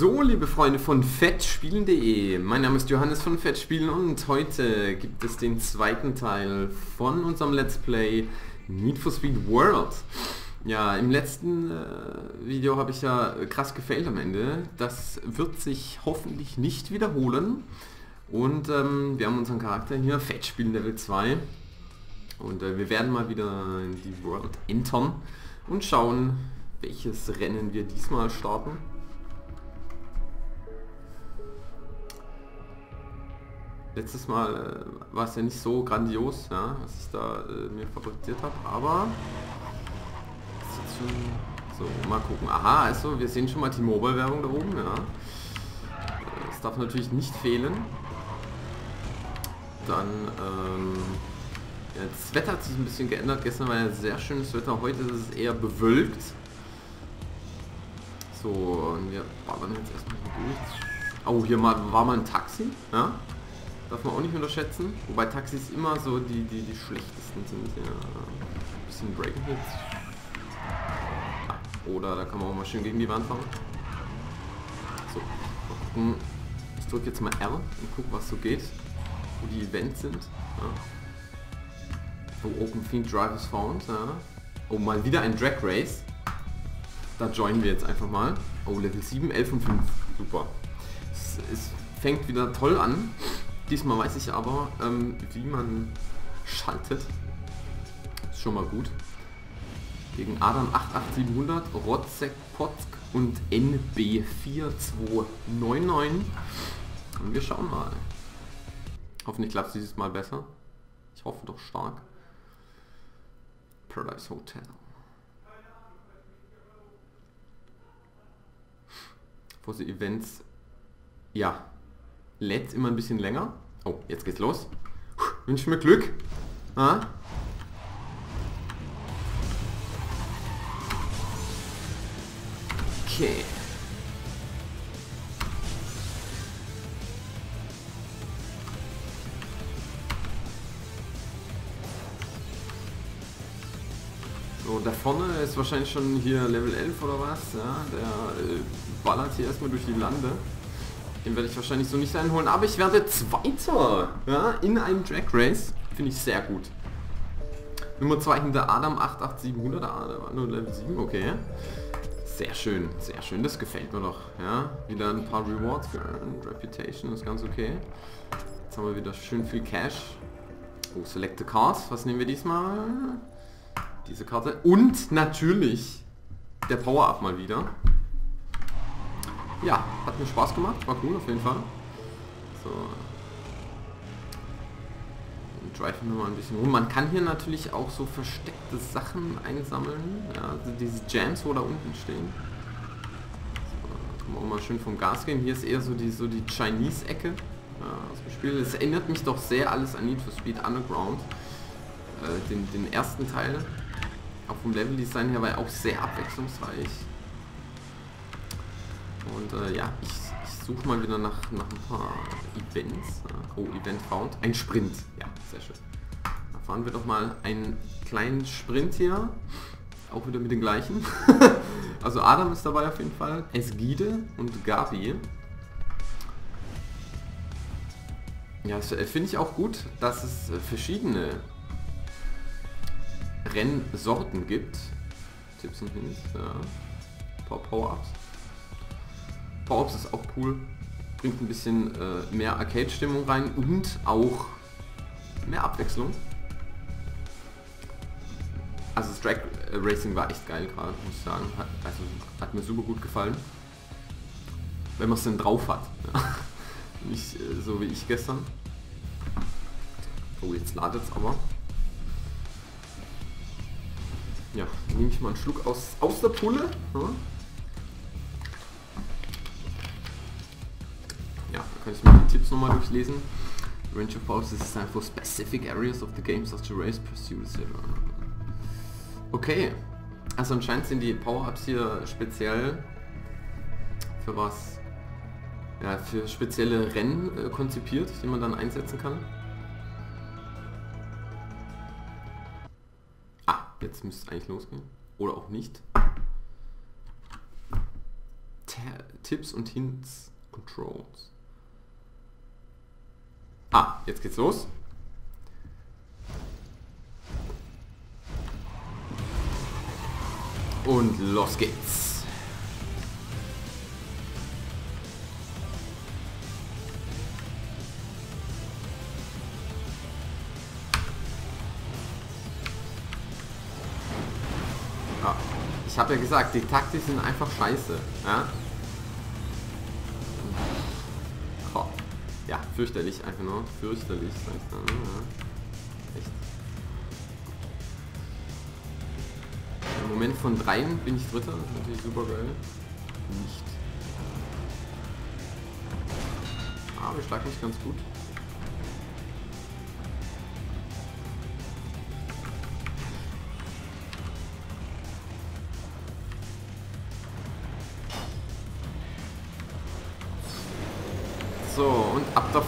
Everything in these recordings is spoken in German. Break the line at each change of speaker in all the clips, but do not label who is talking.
So, liebe Freunde von fettspielen.de, mein Name ist Johannes von Fettspielen und heute gibt es den zweiten Teil von unserem Let's Play Need for Speed World. Ja, im letzten äh, Video habe ich ja krass gefailt am Ende. Das wird sich hoffentlich nicht wiederholen. Und ähm, wir haben unseren Charakter hier, Fettspielen Level 2. Und äh, wir werden mal wieder in die World entern und schauen, welches Rennen wir diesmal starten. Letztes Mal äh, war es ja nicht so grandios, ja, was ich da äh, mir fabriziert habe, aber so, mal gucken. Aha, also wir sehen schon mal die Mobile-Werbung da oben, ja. Das darf natürlich nicht fehlen. Dann, ähm, ja, das Wetter hat sich ein bisschen geändert. Gestern war ja sehr schönes Wetter, heute ist es eher bewölkt. So, und wir ballern jetzt erstmal durch. Oh, hier mal, war mal ein Taxi, ja. Darf man auch nicht unterschätzen. Wobei Taxis immer so die, die, die schlechtesten sind. Ja. Ein bisschen Breaking Hits. Oder da kann man auch mal schön gegen die Wand fahren. So, mal gucken. Ich drücke jetzt mal R und gucke, was so geht. Wo die Events sind. Ja. Oh, Open Fiend Drive is found. Ja. Oh, mal wieder ein Drag Race. Da joinen wir jetzt einfach mal. Oh, Level 7, 11 und 5. Super. Es, es fängt wieder toll an. Diesmal weiß ich aber, ähm, wie man schaltet. Ist schon mal gut. Gegen Adam 88700, Rotzek Potsk und NB4299. Und wir schauen mal. Hoffentlich klappt es dieses Mal besser. Ich hoffe doch stark. Paradise Hotel. For the Events. Ja, lädt immer ein bisschen länger. Oh, jetzt geht's los. Wünsche mir Glück. Ah. Okay. So, da vorne ist wahrscheinlich schon hier Level 11 oder was. Ja, der äh, ballert hier erstmal durch die Lande. Den werde ich wahrscheinlich so nicht einholen, aber ich werde Zweiter ja, in einem Drag Race. Finde ich sehr gut. Nummer 2 hinter Adam 88700. Ah, da war nur Level 7, okay. Sehr schön, sehr schön. Das gefällt mir doch. Ja, wieder ein paar Rewards Reputation, ist ganz okay. Jetzt haben wir wieder schön viel Cash. Oh, Select the Card. Was nehmen wir diesmal? Diese Karte. Und natürlich der Power-Up mal wieder. Ja, hat mir Spaß gemacht, war cool auf jeden Fall. So. Drive wir mal ein bisschen rum. Man kann hier natürlich auch so versteckte Sachen einsammeln. Ja, also diese Jams, wo da unten stehen. So, kann man mal schön vom Gas gehen. Hier ist eher so die, so die Chinese-Ecke ja, Spiel. Es erinnert mich doch sehr alles an Need for Speed Underground. Äh, den, den ersten Teil. Auch vom Level-Design her war er auch sehr abwechslungsreich. Und äh, ja, ich, ich suche mal wieder nach, nach ein paar Events. Oh, Event found. Ein Sprint. Ja, sehr schön. Da fahren wir doch mal einen kleinen Sprint hier. Auch wieder mit den gleichen. also Adam ist dabei auf jeden Fall. Esgide und Gabi. Ja, das äh, finde ich auch gut, dass es äh, verschiedene Rennsorten gibt. Tipps und Hints, ja. Power-Ups. Power-Ups ist auch cool. Bringt ein bisschen äh, mehr Arcade-Stimmung rein und auch mehr Abwechslung. Also das Drag Racing war echt geil gerade, muss ich sagen. Hat, also, hat mir super gut gefallen. Wenn man es denn drauf hat. Nicht äh, so wie ich gestern. Oh, jetzt ladet es aber. Ja, nehme ich mal einen Schluck aus, aus der Pulle. Ja. Kann ich mir die Tipps nochmal durchlesen. Range of powers is designed for specific areas of the game such as race, pursuit, etc. Okay, also anscheinend sind die Power-Ups hier speziell für was? Ja, für spezielle Rennen äh, konzipiert, die man dann einsetzen kann. Ah, jetzt müsste es eigentlich losgehen. Oder auch nicht. Tipps und Hints, Controls. Ah, jetzt geht's los. Und los geht's. Ja, ich habe ja gesagt, die Taktik sind einfach scheiße. Ja? Fürchterlich einfach nur. Fürchterlich, sag ich dann. Ne? Ja. Echt. Im Moment von dreien bin ich Dritter. Das ist natürlich super geil. Nicht. Aber ich schlag mich ganz gut.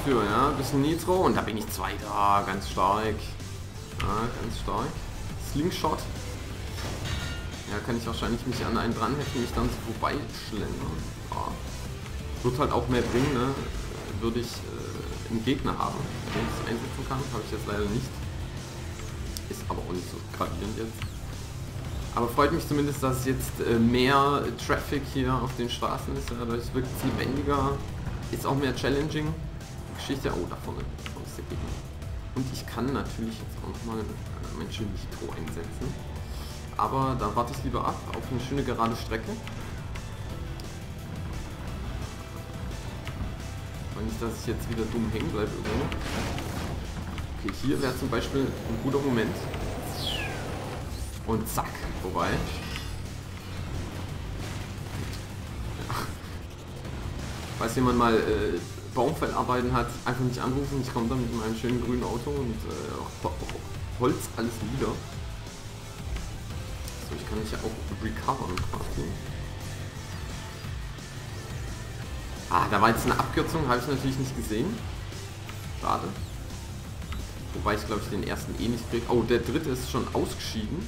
Dafür, ja. Bisschen Nitro und da bin ich Zweiter. Ganz stark. Ja, ganz stark. Slingshot. Ja, kann ich wahrscheinlich mich an einen dran heften, mich dann so vorbeischlendern. Ja. Wird halt auch mehr bringen, ne? Würde ich äh, einen Gegner haben, den ich einsetzen kann. Habe ich jetzt leider nicht. Ist aber auch nicht so gravierend jetzt. Aber freut mich zumindest, dass jetzt äh, mehr Traffic hier auf den Straßen ist. Dadurch wirkt es lebendiger. Ist auch mehr challenging. Geschichte. Oh, da vorne. Ist der Gegner. Und ich kann natürlich jetzt auch nochmal äh, mein Nitro einsetzen. Aber da warte ich lieber ab auf eine schöne gerade Strecke. Weil nicht, dass ich jetzt wieder dumm hängen bleibe irgendwo. Okay, hier wäre zum Beispiel ein guter Moment. Und zack, vorbei. Ja. Falls jemand mal äh, Baumfellarbeiten hat, einfach nicht anrufen. Ich komme dann mit meinem schönen grünen Auto und äh, Holz alles wieder. So, ich kann mich ja auch recovern quasi. Ah, da war jetzt eine Abkürzung, habe ich natürlich nicht gesehen. Schade. Wobei ich glaube ich den ersten eh nicht kriege. Oh, der dritte ist schon ausgeschieden.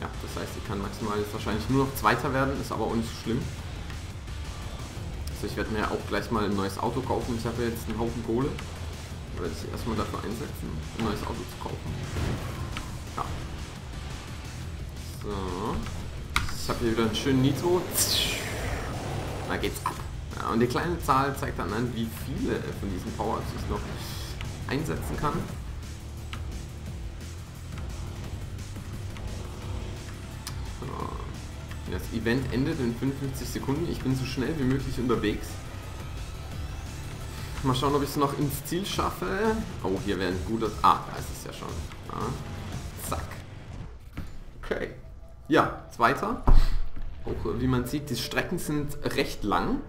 Ja, das heißt, ich kann maximal jetzt wahrscheinlich nur noch Zweiter werden, ist aber auch nicht so schlimm. Also ich werde mir auch gleich mal ein neues Auto kaufen. Ich habe jetzt einen Haufen Kohle. Werde ich erstmal dafür einsetzen, ein neues Auto zu kaufen. Ja. So. Ich habe hier wieder einen schönen Nitro. Da geht's ab. Ja, und die kleine Zahl zeigt dann an, wie viele von diesen Power ich noch einsetzen kann. Event endet in 55 Sekunden. Ich bin so schnell wie möglich unterwegs. Mal schauen, ob ich es noch ins Ziel schaffe. Oh, hier wäre ein guter... Ah, da ist es ja schon. Ah, zack. Okay. Ja, zweiter. Auch wie man sieht, die Strecken sind recht lang.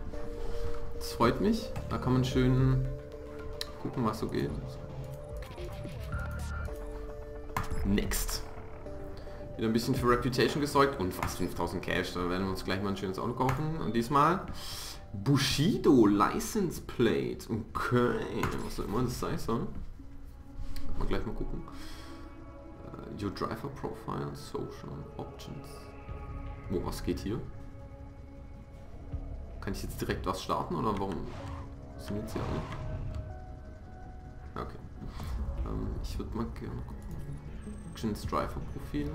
Das freut mich. Da kann man schön gucken, was so geht. Next wieder ein bisschen für Reputation gesorgt und fast 5000 Cash. Da werden wir uns gleich mal ein schönes Auto kaufen. Und diesmal Bushido License Plate. Okay, was soll immer das sein soll. Mal gleich mal gucken. Uh, your Driver Profile, Social Options. Wo, oh, was geht hier? Kann ich jetzt direkt was starten oder warum sind jetzt hier alle? Okay. Ähm, ich würde mal gerne gucken. Action Strifer Profil.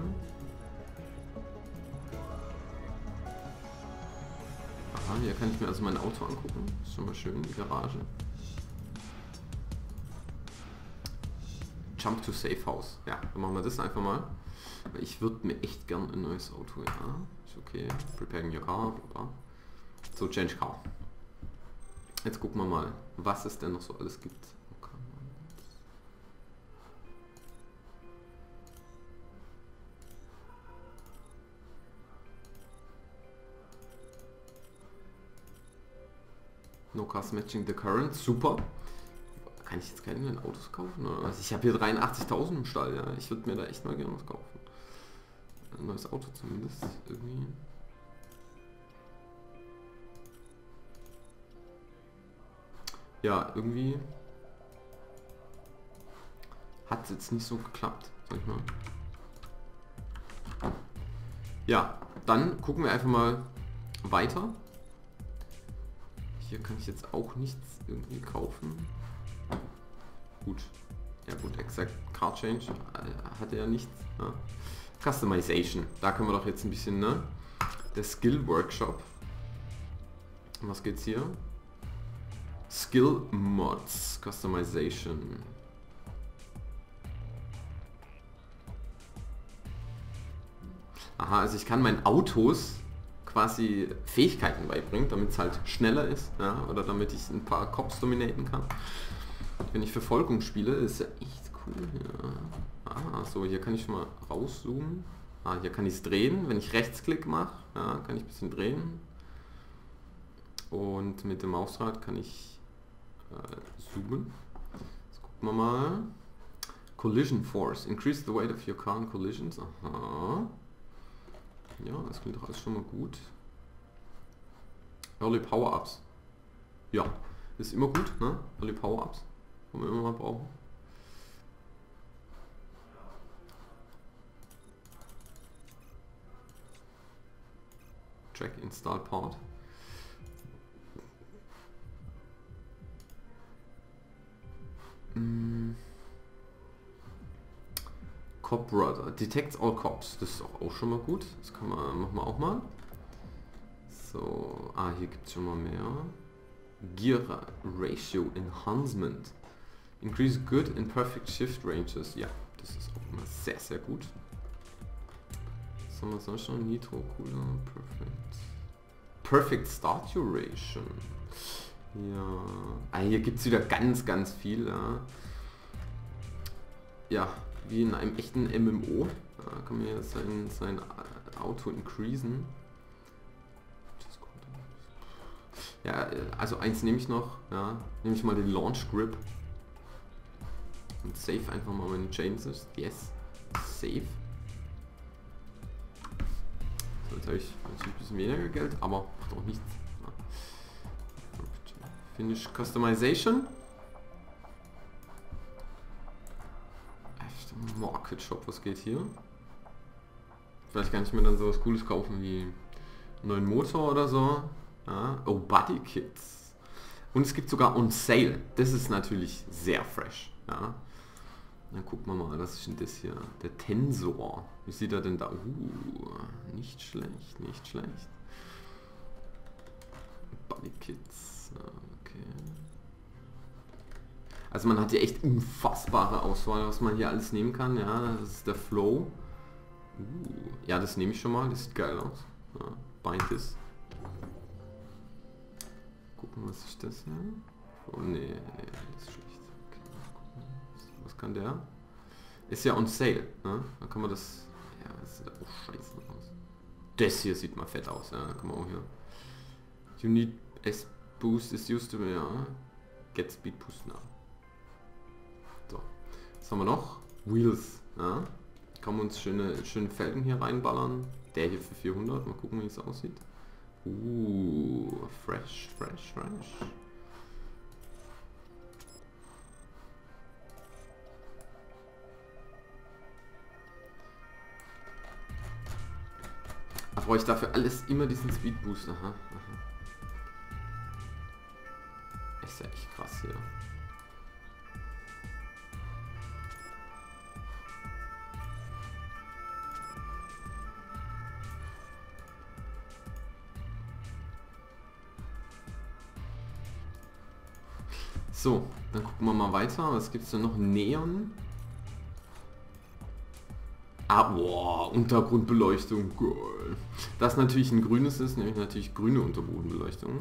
Hier kann ich mir also mein Auto angucken. Ist schon mal schön, die Garage. Jump to Safe House. Ja, dann machen wir das einfach mal. Ich würde mir echt gern ein neues Auto, ja. Ist okay. Preparing your car, bla. So, Change Car. Jetzt gucken wir mal, was es denn noch so alles gibt. No Cars Matching the Current, super. Kann ich jetzt keine Autos kaufen? Also ich habe hier 83.000 im Stall, ja. Ich würde mir da echt mal gerne was kaufen. Ein neues Auto zumindest, irgendwie. Ja, irgendwie hat es jetzt nicht so geklappt, sag ich mal. Ja, dann gucken wir einfach mal, weiter. Hier kann ich jetzt auch nichts irgendwie kaufen. Gut. Ja gut, exakt Card Change äh, hat er ja nichts. Ja. Customization. Da können wir doch jetzt ein bisschen, ne? Der Skill Workshop. Was geht's hier? Skill Mods. Customization. Aha, also ich kann meinen Autos quasi Fähigkeiten beibringen, damit es halt schneller ist, ja, oder damit ich ein paar Cops dominaten kann. Wenn ich Verfolgung spiele, ist ja echt cool. Ja. Ah, so, hier kann ich schon mal rauszoomen. Ah, hier kann ich es drehen. Wenn ich Rechtsklick mache, ja, kann ich ein bisschen drehen. Und mit dem Mausrad kann ich äh, zoomen. Jetzt gucken wir mal. Collision Force. Increase the weight of your car in collisions. Aha. Ja, das klingt doch alles schon mal gut. Early Power-Ups. Ja, ist immer gut, ne? Early Power-Ups. Wollen wir immer mal brauchen. Track Install Part. Brother. Detects all cops. Das ist auch, schon mal gut. Das kann man, machen wir auch mal. So, ah, hier gibt es schon mal mehr. Gear Ratio Enhancement. Increase good and perfect shift ranges. Ja, das ist auch immer sehr, sehr gut. Was haben wir sonst schon? Nitro, Cooler, Perfect. Perfect Start Duration. Ja. Ah, hier gibt es wieder ganz, ganz viel. Ja. ja, wie in einem echten MMO. Da kann man ja sein, sein Auto increasen. Ja, also eins nehme ich noch. Ja, nehme ich mal den Launch Grip. Und save einfach mal meine Changes. Yes. Save. So, jetzt habe ich natürlich ein bisschen weniger Geld, aber macht auch nichts. Finish Customization. Market Shop, was geht hier? Vielleicht kann ich mir dann sowas cooles kaufen wie einen neuen Motor oder so. Ja. Oh, Body Kits. Und es gibt sogar on Sale. Das ist natürlich sehr fresh. Ja. Dann gucken wir mal, was ist denn das hier? Der Tensor. Wie sieht er denn da? Uh, nicht schlecht, nicht schlecht. Body Kits. Also man hat ja echt unfassbare Auswahl, was man hier alles nehmen kann. Ja, das ist der Flow. Uh, ja, das nehme ich schon mal. Das sieht geil aus. Ja, bind das. Gucken, was ist das hier? Oh nee, nee, das ist schlecht. Okay, was kann der? Ist ja on sale, ne? Da kann man das... Ja, das sieht auch scheiße aus. Das hier sieht mal fett aus, ja. Kann man auch hier... You need S boost is used to... Ja. Get speed boost now. Was haben wir noch? Wheels. Ja. Kann man uns schöne, schöne Felgen hier reinballern. Der hier für 400. Mal gucken, wie es aussieht. Uh, fresh, fresh, fresh. Da brauche ich dafür alles immer diesen Speed Boost. Aha, aha. Ist ja echt krass hier. So, dann gucken wir mal weiter. Was gibt es denn noch? Neon. Ah, boah, Untergrundbeleuchtung. Geil. Das natürlich ein grünes ist, nämlich natürlich grüne Unterbodenbeleuchtung.